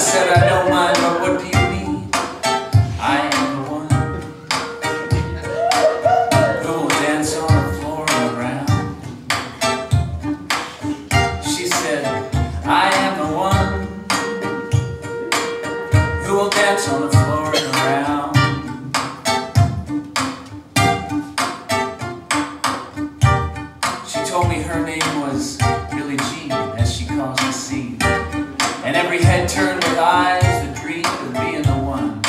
said I don't mind, but what do you mean? I am the one who will dance on the floor around. She said, I am the one who will dance on the floor around. She told me her name was Billie Jean, as she calls the scene. And every head turned eyes that dreamed of being the one.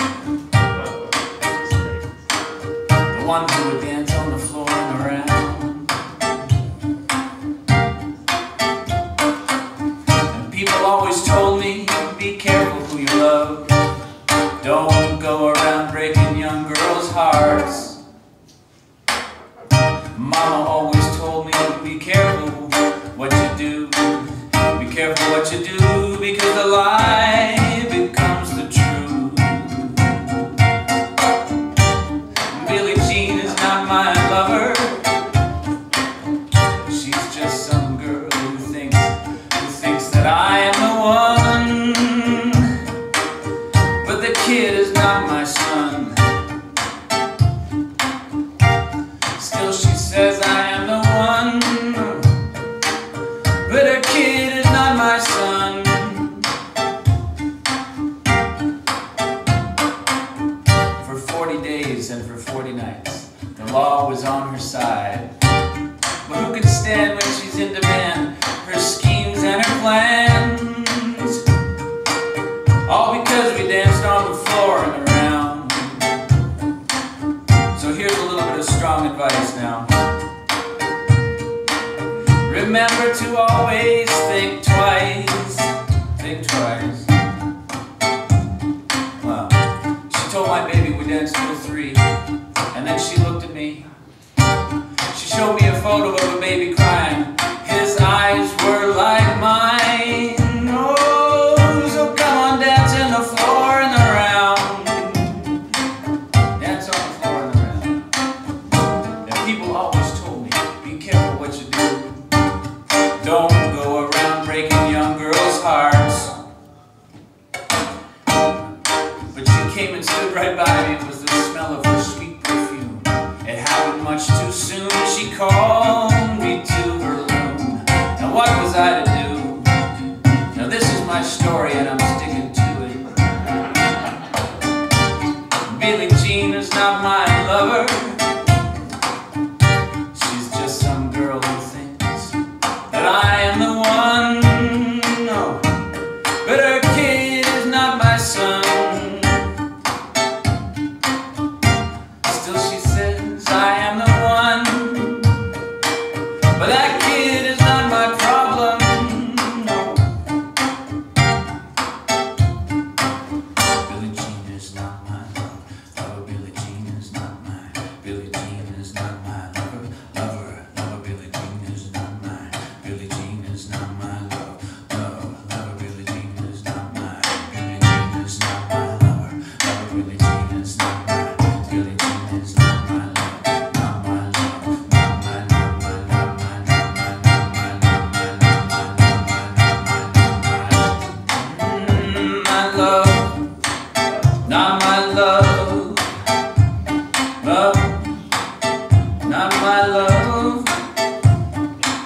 The one who would dance on the floor and around. And people always told me, be careful who you love. Don't go around breaking young girls' hearts. Mama always told me, be careful what you do. Be careful what you do because the lie 40 days and for 40 nights, the law was on her side. But who can stand when she's in demand? Her schemes and her plans. All because we danced on the floor and around. So here's a little bit of strong advice now. Remember to always think twice. Think twice. Wow. She told my baby we danced to three. And then she looked at me. She showed me a photo of a baby came and stood right by me. Was the smell of her sweet perfume. It happened much too soon. She called me to her room. Now what was I to do? Now this is my story and I'm sticking to it. Billie Jean is not my lover.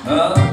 어?